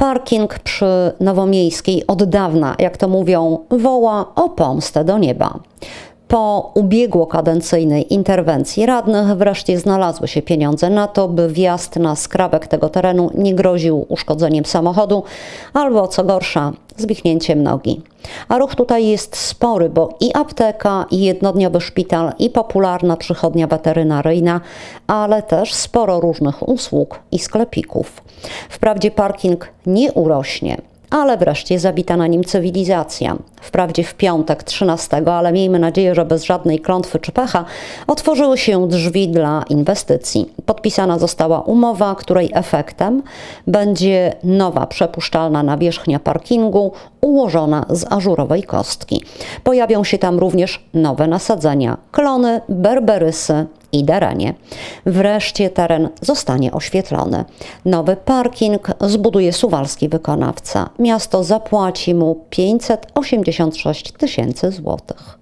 Parking przy Nowomiejskiej od dawna, jak to mówią, woła o pomstę do nieba. Po ubiegłokadencyjnej interwencji radnych wreszcie znalazły się pieniądze na to, by wjazd na skrawek tego terenu nie groził uszkodzeniem samochodu albo, co gorsza, zwichnięciem nogi. A ruch tutaj jest spory, bo i apteka, i jednodniowy szpital, i popularna przychodnia weterynaryjna, ale też sporo różnych usług i sklepików. Wprawdzie parking nie urośnie, ale wreszcie zabita na nim cywilizacja. Wprawdzie w piątek 13, ale miejmy nadzieję, że bez żadnej klątwy czy pecha, otworzyły się drzwi dla inwestycji. Podpisana została umowa, której efektem będzie nowa przepuszczalna nawierzchnia parkingu ułożona z ażurowej kostki. Pojawią się tam również nowe nasadzenia, klony, berberysy, i derenie. Wreszcie teren zostanie oświetlony. Nowy parking zbuduje suwalski wykonawca. Miasto zapłaci mu 586 tysięcy złotych.